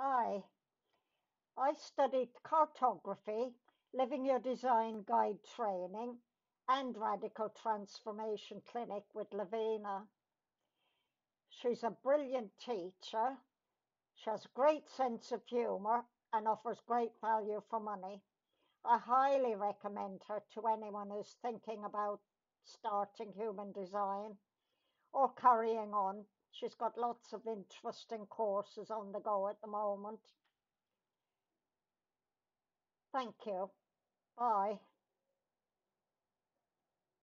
Hi, I studied cartography, living your design guide training, and radical transformation clinic with Laveena. She's a brilliant teacher. She has a great sense of humor and offers great value for money. I highly recommend her to anyone who's thinking about starting human design or carrying on. She's got lots of interesting courses on the go at the moment. Thank you. Bye.